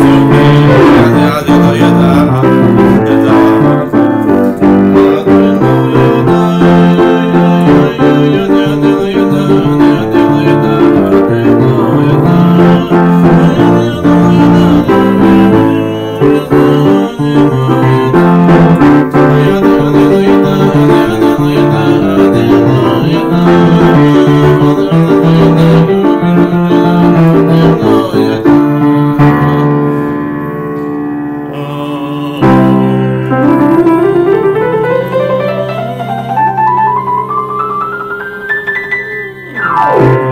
you Amen.